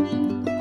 Música